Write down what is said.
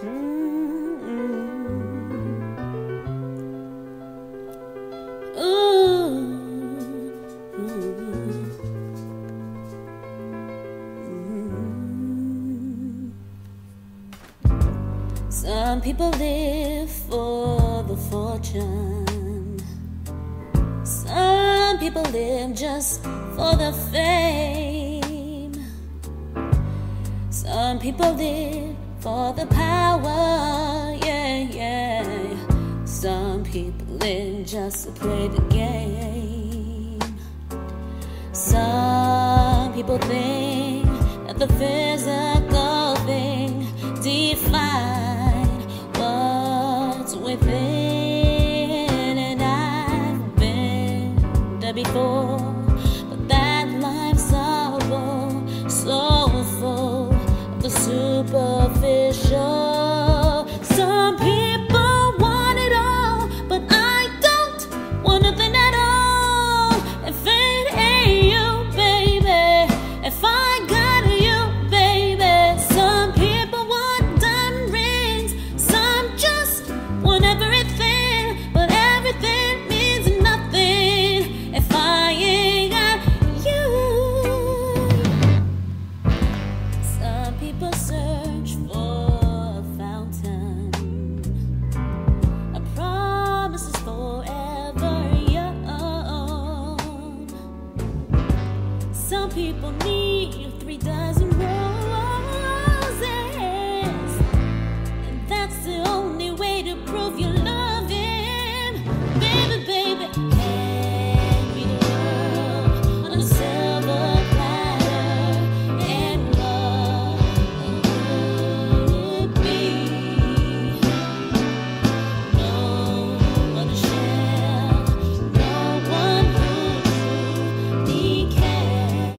Mm. Some people live for the fortune. Some people live just for the fame. Some people live for the power, yeah, yeah. Some people live just to play the game. Some people think that the physical superficial. Some people need three dozen.